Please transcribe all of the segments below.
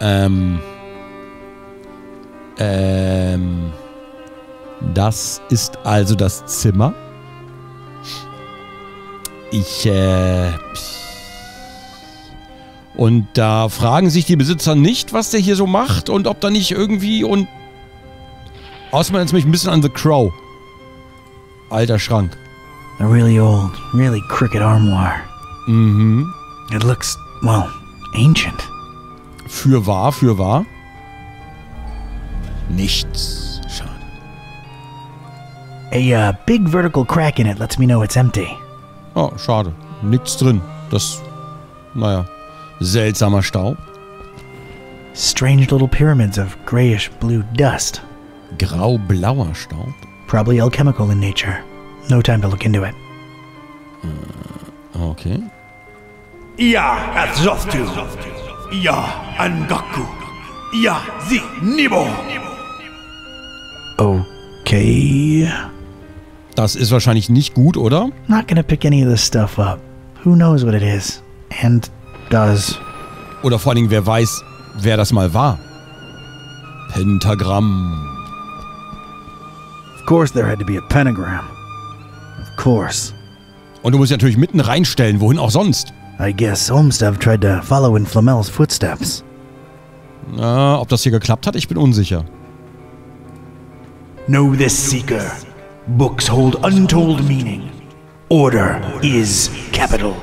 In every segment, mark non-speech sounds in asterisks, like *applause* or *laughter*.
Ähm. Ähm. Das ist also das Zimmer. Ich, äh. Und da fragen sich die Besitzer nicht, was der hier so macht und ob da nicht irgendwie und. Erinnert es mich ein bisschen an The Crow. Alter Schrank. A really old, really crooked armoire. Mhm. It looks, well, ancient. Für wahr, für wahr. Nichts. Schade. A uh, big vertical crack in it lets me know it's empty. Oh, schade. Nichts drin. Das. Naja. Seltsamer Staub. Strange little pyramids of grayish blue dust. Grau-blauer Staub. Probably alchemical in nature. No time to look into it. Okay. Ia Atzoftu. Ia Angaku. Ia Zi Nibo. Okay. Das ist wahrscheinlich nicht gut, oder? Not gonna pick any of this stuff up. Who knows what it is? And does. Oder vor allen Dingen, wer weiß, wer das mal war. Pentagramm. Of course there had to be a pentagram. Of course. Und du musst natürlich mitten reinstellen, wohin auch sonst. I guess Olmsted tried to follow in Flamel's footsteps. Na, ob das hier geklappt hat, ich bin unsicher. Know this seeker. Books hold untold meaning. Order is capital.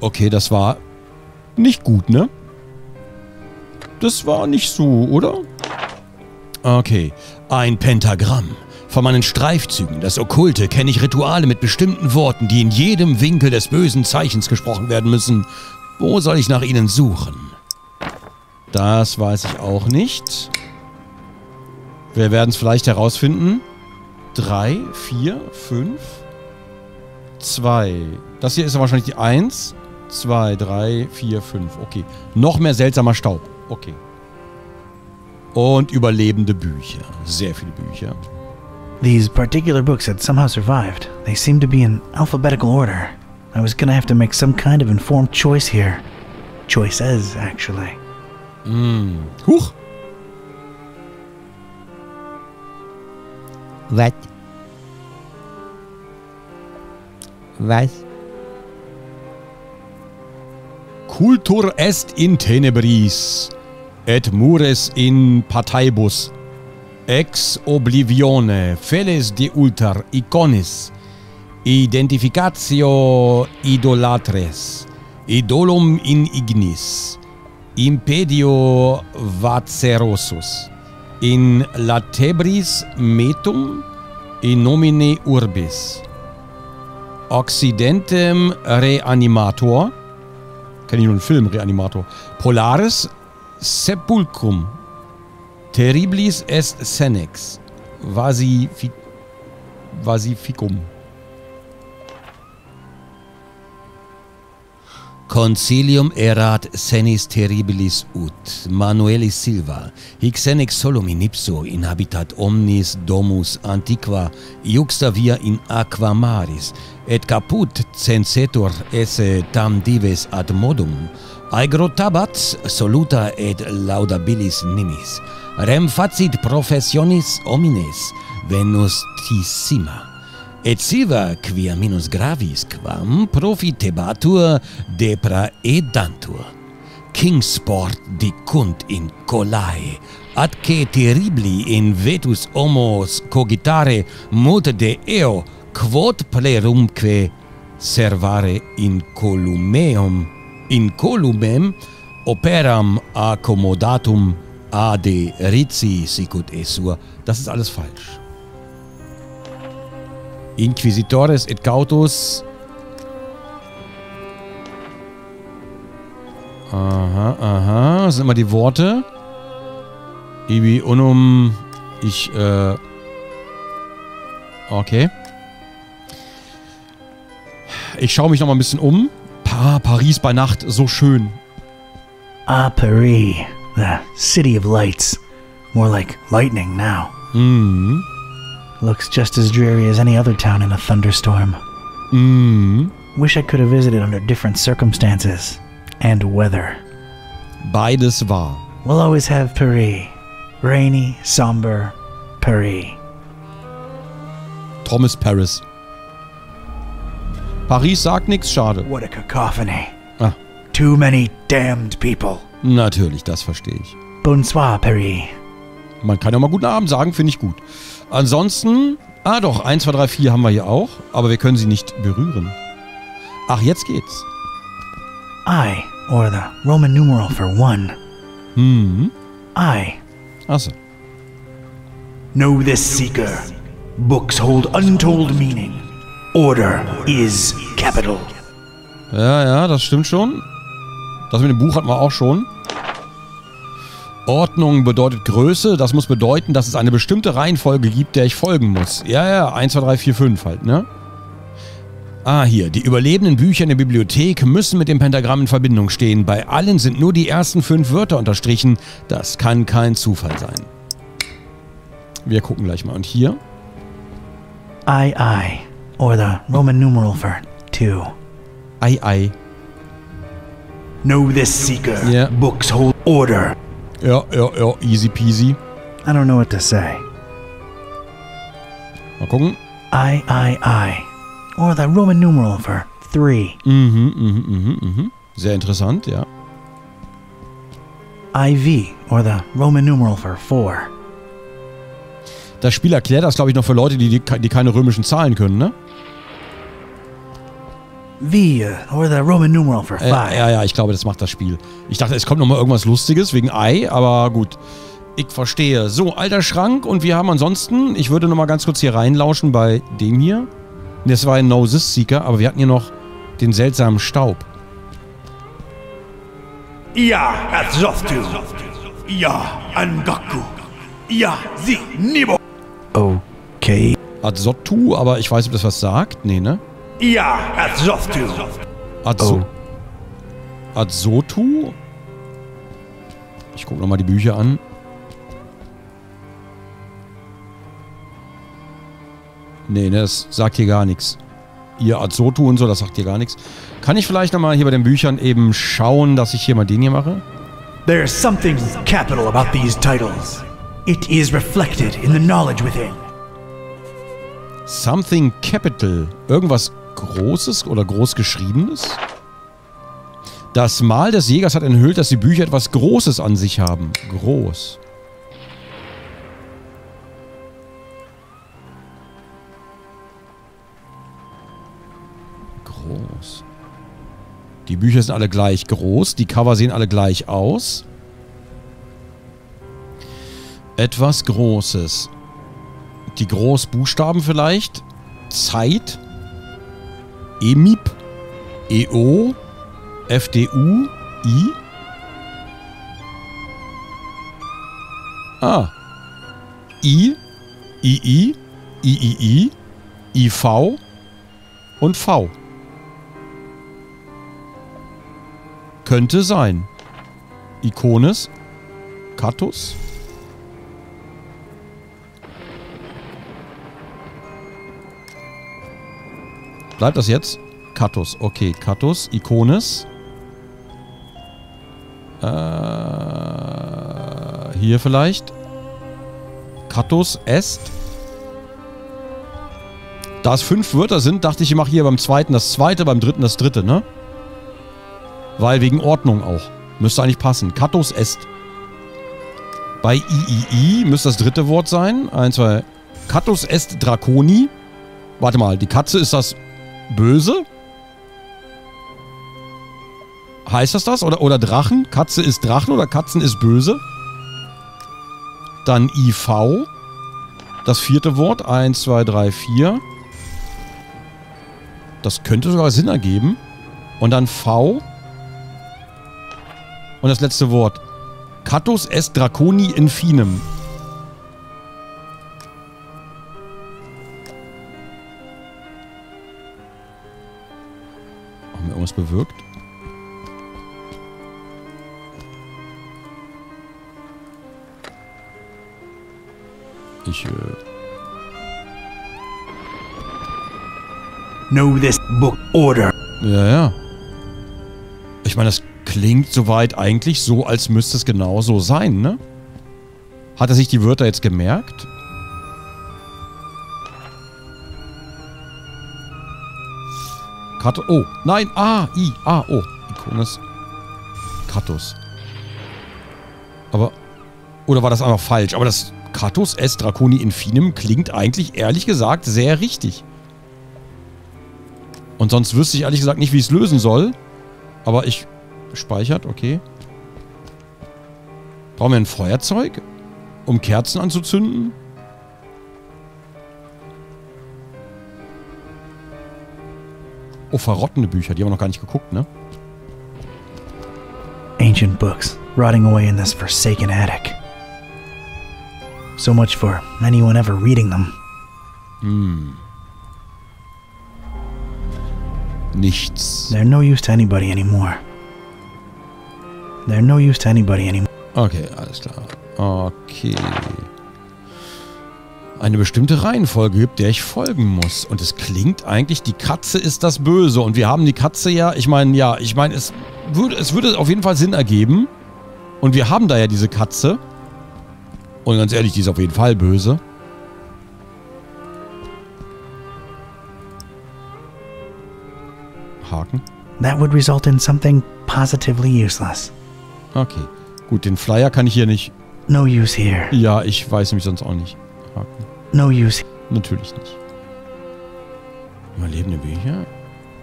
Okay, das war nicht gut, ne? Das war nicht so, oder? Okay, ein Pentagramm. Von meinen Streifzügen, das Okkulte, kenne ich Rituale mit bestimmten Worten, die in jedem Winkel des bösen Zeichens gesprochen werden müssen. Wo soll ich nach ihnen suchen? Das weiß ich auch nicht. Wir werden es vielleicht herausfinden. Drei, vier, fünf, zwei. Das hier ist wahrscheinlich die eins, zwei, drei, vier, fünf. Okay. Noch mehr seltsamer Staub. Okay. Und überlebende Bücher. Sehr viele Bücher. These particular books had somehow survived. They seemed to be in alphabetical order. I was gonna have to make some kind of informed choice here. Choices, actually. Hmm. Huch! Was? Was? Cultur est in tenebris, et mures in pataibus. Ex oblivione feles de ultar iconis identificatio idolatres idolum in ignis impedio vacerosus in latebris metum in nomine urbis. Occidentem reanimator kenn ich nur einen Film reanimator? Polaris sepulcrum Terriblis est senex. Vasi fi, vasificum. Concilium erat senis terribilis ut, Manuelis Silva, hic senex solum in ipso inhabitat omnis domus antiqua iuxta via in aqua maris, et caput censetur esse tam dives ad modum, aegrotabat soluta et laudabilis nimis, rem facit professionis homines venustissima et siva quia minus gravis quam profitebatur depra edantur. King sport dicunt in colae atque terribili in vetus homos cogitare multa de eo quod plerumque servare in columeum in columem operam accommodatum ade ritzi sicut esua. Das ist alles falsch. Inquisitores et cautus. Aha, aha. Das sind immer die Worte. Ibi unum. Ich, äh. Okay. Ich schaue mich noch mal ein bisschen um. Pa Paris bei Nacht, so schön. Ah, Paris, the city of lights. More like lightning now. Mhm. Looks just as dreary as any other town in a thunderstorm. Mhm. Wish I could have visited under different circumstances and weather. By Beides wahr. We'll always have Paris. Rainy, somber Paris. Thomas Paris. Paris sagt nichts, schade. What a cacophony. Ah. Too many damned people. Natürlich, das verstehe ich. Bonsoir, Paris. Man kann ja mal guten Abend sagen, finde ich gut. Ansonsten, ah doch, 1, 2, 3, 4 haben wir hier auch, aber wir können sie nicht berühren. Ach, jetzt geht's. I, or the Roman numeral for one. Hm. I. Achso. Know this, Seeker. Books hold untold meaning. Order is capital. Ja, ja, das stimmt schon. Das mit dem Buch hatten wir auch schon. Ordnung bedeutet Größe. Das muss bedeuten, dass es eine bestimmte Reihenfolge gibt, der ich folgen muss. Ja, ja, 1, 2, 3, 4, 5 halt, ne? Ah, hier. Die überlebenden Bücher in der Bibliothek müssen mit dem Pentagramm in Verbindung stehen. Bei allen sind nur die ersten fünf Wörter unterstrichen. Das kann kein Zufall sein. Wir gucken gleich mal. Und hier? I, I, or the Roman numeral for two. Ei, ei. Know this, Seeker. Yeah. Books hold order. Ja, ja, ja. Easy peasy. I don't know what to say. Mal gucken. I, I, I, or the Roman numeral for three. Mhm, mhm, mhm, mhm. Sehr interessant, ja. IV, or the Roman numeral for four. Das Spiel erklärt das, glaube ich, noch für Leute, die, die, die keine römischen Zahlen können, ne? V, or the Roman numeral for Äh, five. ja, ja, ich glaube, das macht das Spiel. Ich dachte, es kommt nochmal irgendwas Lustiges wegen Ei, aber gut. Ich verstehe. So, alter Schrank und wir haben ansonsten, ich würde nochmal ganz kurz hier reinlauschen bei dem hier. Das war ein No-This Seeker, aber wir hatten hier noch den seltsamen Staub. Ja, Azoftu. Ja, Angaku. Ja, Sie, Nibo. Okay. Azotu, aber ich weiß, ob das was sagt. Nee, ne? Ja, Azoftu. Azo Azotu? Ich gucke nochmal die Bücher an. Nee, ne, das sagt hier gar nichts. Ihr Azotu und so, das sagt hier gar nichts. Kann ich vielleicht nochmal hier bei den Büchern eben schauen, dass ich hier mal den hier mache? There's something capital about these titles. It is reflected in the knowledge within. Something Capital. Irgendwas Großes oder Großgeschriebenes? Das Mal des Jägers hat enthüllt, dass die Bücher etwas Großes an sich haben. Groß. Groß. Die Bücher sind alle gleich groß. Die Cover sehen alle gleich aus. Etwas Großes. Die Großbuchstaben vielleicht. Zeit. EMIP. EO. FDU. I. Ah. I. II. III. IV. Und V. Könnte sein. Ikones. Katus. Bleibt das jetzt? Katus. Okay, Katus. Ikones. Äh, hier vielleicht. Katus est. Da es fünf Wörter sind, dachte ich, ich mache hier beim zweiten das zweite, beim dritten das dritte, ne? Weil wegen Ordnung auch. Müsste eigentlich passen. Katus est. Bei III müsste das dritte Wort sein. Eins, zwei. Katus est Draconi. Warte mal, die Katze ist das böse? Heißt das das? Oder, oder Drachen? Katze ist Drachen oder Katzen ist böse? Dann IV. Das vierte Wort. Eins, zwei, drei, vier. Das könnte sogar Sinn ergeben. Und dann V. Und das letzte Wort. Catus est Draconi infinem. Know this book order. ja, ja. Ich meine, das klingt soweit eigentlich so, als müsste es genau so sein, ne? Hat er sich die Wörter jetzt gemerkt? Karte. Oh, nein. Ah, I. Ah, oh. Ikones. Katus. Aber. Oder war das einfach falsch? Aber das Katus S Draconi Infinem klingt eigentlich, ehrlich gesagt, sehr richtig. Und sonst wüsste ich ehrlich gesagt nicht, wie ich es lösen soll. Aber ich... Speichert, okay. Brauchen wir ein Feuerzeug? Um Kerzen anzuzünden? Oh, verrottende Bücher. Die haben wir noch gar nicht geguckt, ne? Ancient books rotting away in this forsaken attic. So much for anyone ever reading them. Nichts. They're no use to anybody anymore. They're no use to anybody anymore. Okay, alles klar. Okay. Eine bestimmte Reihenfolge gibt, der ich folgen muss. Und es klingt eigentlich, die Katze ist das Böse. Und wir haben die Katze ja, ich meine, ja, ich meine, es würde, es würde auf jeden Fall Sinn ergeben. Und wir haben da ja diese Katze. Und ganz ehrlich, die ist auf jeden Fall böse. Haken. That would result in something positively useless. Okay. Gut, den Flyer kann ich hier nicht. No use here. Ja, ich weiß nämlich sonst auch nicht. Haken. No use. Natürlich nicht. Überlebende Bücher?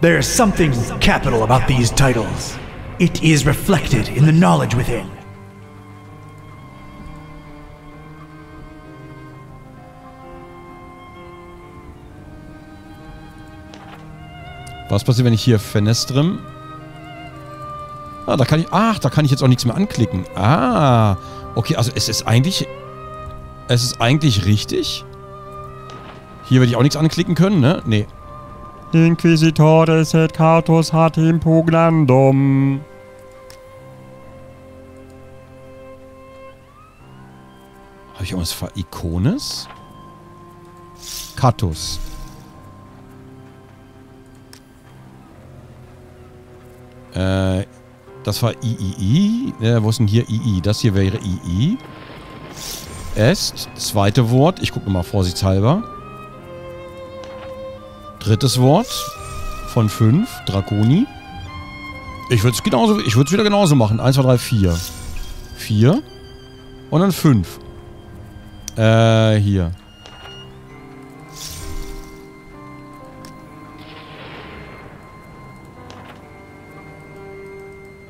There is something capital about these titles. It is reflected in the knowledge within. Was passiert, wenn ich hier Fenestrem... Ah, da kann ich... Ach, da kann ich jetzt auch nichts mehr anklicken. Ah, okay, also es ist eigentlich... Es ist eigentlich richtig. Hier werde ich auch nichts anklicken können, ne? Nee. Inquisitores et Catus hat impugnandum. Habe ich irgendwas für Ikones? Catus. Äh, das war III. Äh, wo ist denn hier II? Das hier wäre II. Est. Zweite Wort. Ich gucke mal vorsichtshalber. Drittes Wort. Von fünf. Draconi. Ich würde es genauso, ich würde es wieder genauso machen. Eins, zwei, drei, vier. Vier. Und dann fünf. Äh, hier.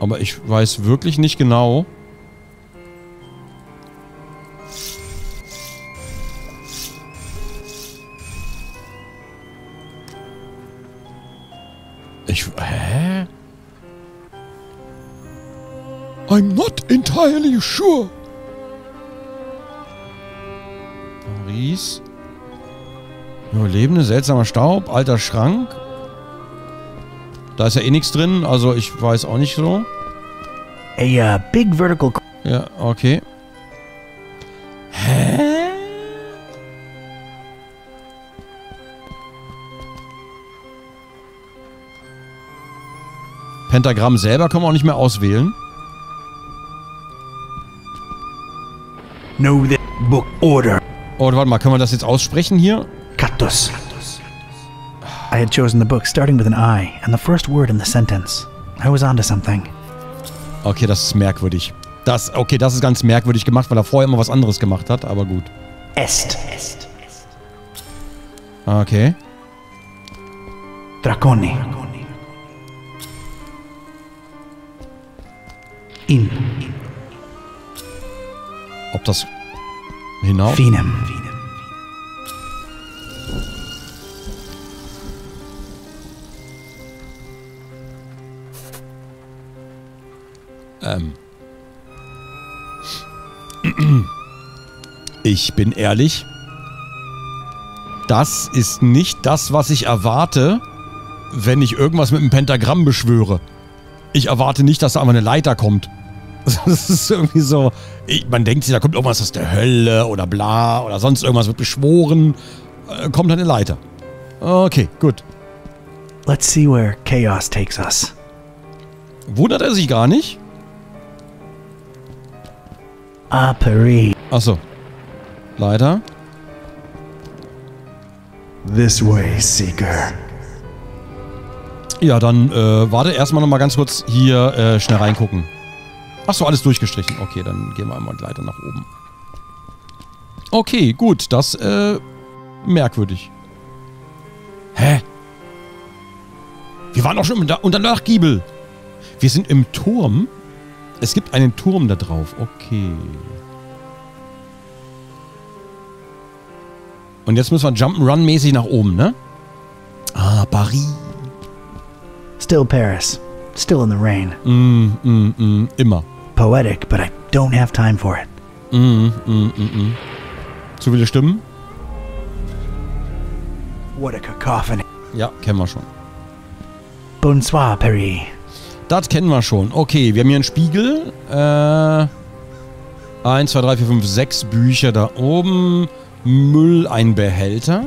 Aber ich weiß wirklich nicht genau. Ich. Hä? I'm not entirely sure. Paris. Überlebende, seltsamer Staub, alter Schrank. Da ist ja eh nichts drin, also ich weiß auch nicht so. A uh, big vertical. Ja, okay. Hä? Pentagramm selber können wir auch nicht mehr auswählen. Know that book order. Oh, warte mal, können wir das jetzt aussprechen hier? Catus. I had chosen the book starting with an I and the first word in the sentence. I was onto something. Okay, das ist merkwürdig. Das, okay, das ist ganz merkwürdig gemacht, weil er vorher immer was anderes gemacht hat, aber gut. Est. Okay. Draconi. In. Ob das hinaus... Phenom. Ähm. Ich bin ehrlich. Das ist nicht das, was ich erwarte, wenn ich irgendwas mit einem Pentagramm beschwöre. Ich erwarte nicht, dass da einmal eine Leiter kommt. *laughs* Das ist irgendwie so. Ich, man denkt sich, da kommt irgendwas aus der Hölle oder bla oder sonst irgendwas wird beschworen. Äh, kommt dann eine Leiter. Okay, gut. Let's see where chaos takes us. Wundert er sich gar nicht? Paris. Achso. Leiter. This way, Seeker. Ja, dann äh, warte erstmal nochmal ganz kurz hier äh, schnell reingucken. Achso, alles durchgestrichen. Okay, dann gehen wir einmal die Leiter nach oben. Okay, gut. Das, äh, merkwürdig. Hä? Wir waren doch schon unter, unter Nachgiebel. Wir sind im Turm. Es gibt einen Turm da drauf. Okay. Und jetzt müssen wir Jump'n'Run-mäßig nach oben, ne? Ah, Paris. Still Paris. Still in the rain. Mm, mm, mm, immer. Poetic, but I don't have time for it. Mm, mm, mm, mm. Zu viele Stimmen? What a cacophony. Ja, kennen wir schon. Bonsoir, Paris. Das kennen wir schon. Okay, wir haben hier einen Spiegel. Äh, 1, 2, 3, 4, 5, 6 Bücher da oben. Müll, ein Behälter.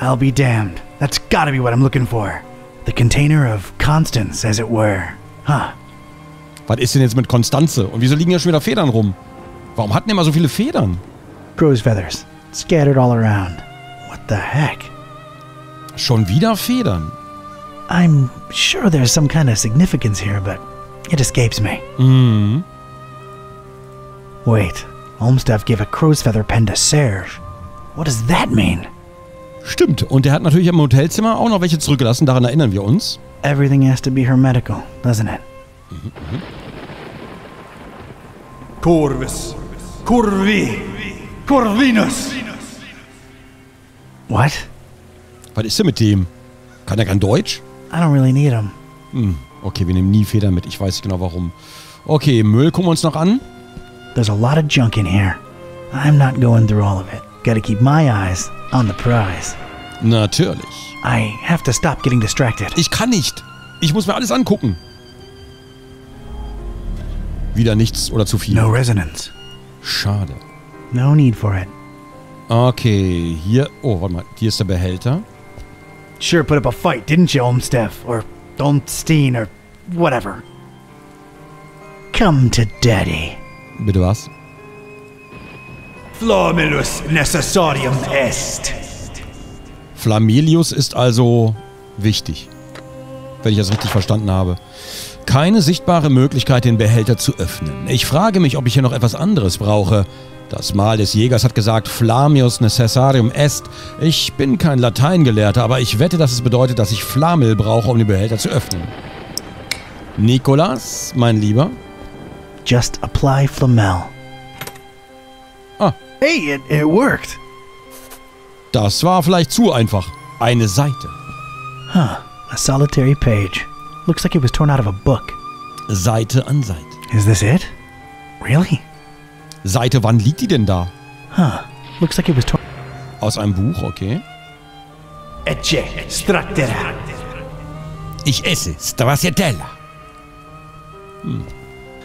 I'll be damned. That's gotta be what I'm looking for. The container of Constance, as it were. Huh. Was ist denn jetzt mit Konstanze? Und wieso liegen hier schon wieder Federn rum? Warum hatten immer so viele Federn? Crow's feathers. Scattered all around. What the heck? Schon wieder Federn. I'm sure there's some kind of significance here, but it escapes me. Mhm. Wait, Olmsted gave a crow's feather pen to Serge. What does that mean? Stimmt. Und der hat natürlich im Hotelzimmer auch noch welche zurückgelassen. Daran erinnern wir uns. Everything has to be hermetical, doesn't it? Corvus. Corvi. Corvinus. What? Was ist denn mit dem? Kann er kein Deutsch? I don't really need them. Hm. Okay, wir nehmen nie Federn mit. Ich weiß nicht genau warum. Okay, Müll gucken wir uns noch an. There's a lot of junk in here. I'm not going through all of it. Gotta keep my eyes on the prize. Natürlich. I have to stop getting distracted. Ich kann nicht. Ich muss mir alles angucken. Wieder nichts oder zu viel. No resonance. Schade. No need for it. Okay, hier. Oh, warte mal. Hier ist der Behälter. Sure put up a fight, didn't you, Olmstead? Or Olmstein, or whatever. Come to daddy. Bitte was? Flamilus necessarium est. Flamelius ist also wichtig. Wenn ich das richtig verstanden habe. Keine sichtbare Möglichkeit, den Behälter zu öffnen. Ich frage mich, ob ich hier noch etwas anderes brauche. Das Mal des Jägers hat gesagt, Flamius necessarium est. Ich bin kein Lateingelehrter, aber ich wette, dass es bedeutet, dass ich Flamel brauche, um den Behälter zu öffnen. Nikolas, mein Lieber. Just apply Flamel. Ah. Hey, it, it worked. Das war vielleicht zu einfach. Eine Seite. Huh. A solitary page. Looks like it was torn out of a book. Seite an Seite. Is this it? Really? Seite, wann liegt die denn da? Huh. Looks like it was. Aus einem Buch, okay. Ecce stratera. Ich esse Stracciatella.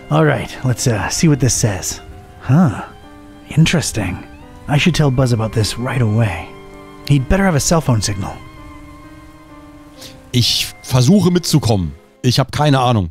All right, let's uh, see what this says. Huh. Interesting. I should tell Buzz about this right away. He'd better have a cell phone signal. Ich versuche mitzukommen. Ich habe keine Ahnung.